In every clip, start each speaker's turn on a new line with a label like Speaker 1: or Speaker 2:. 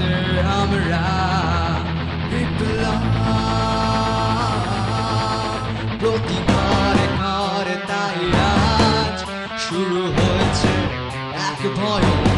Speaker 1: আমাদের আমরা প্রতি ঘরে ঘরে তাই আজ শুরু হয়েছে এক ভয়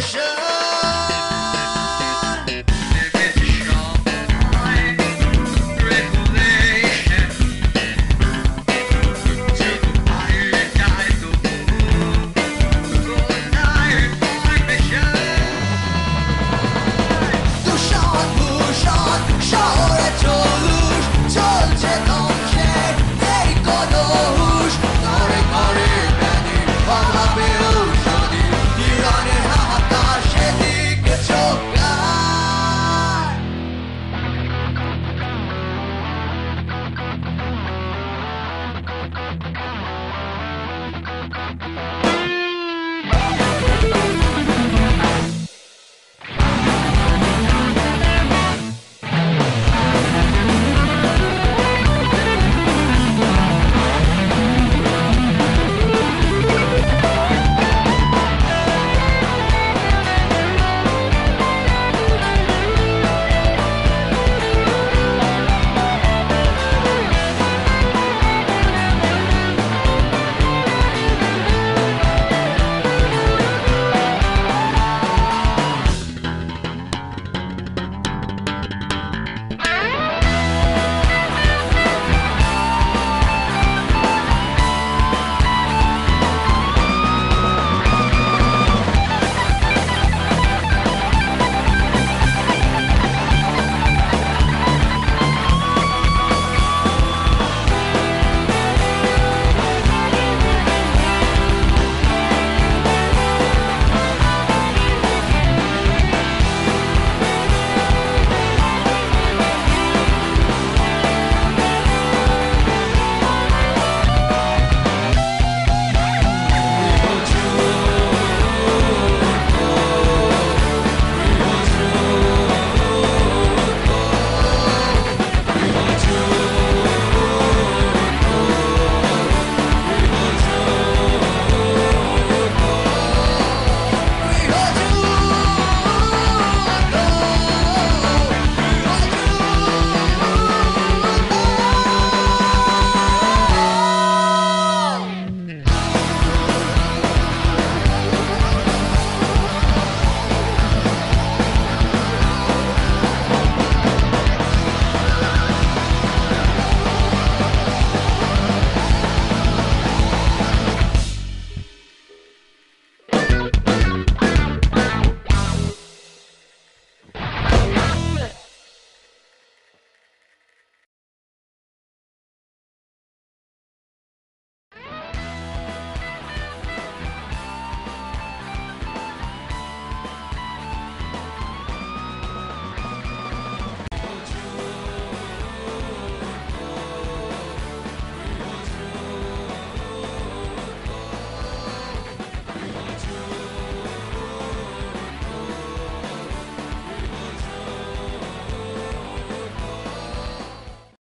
Speaker 1: le.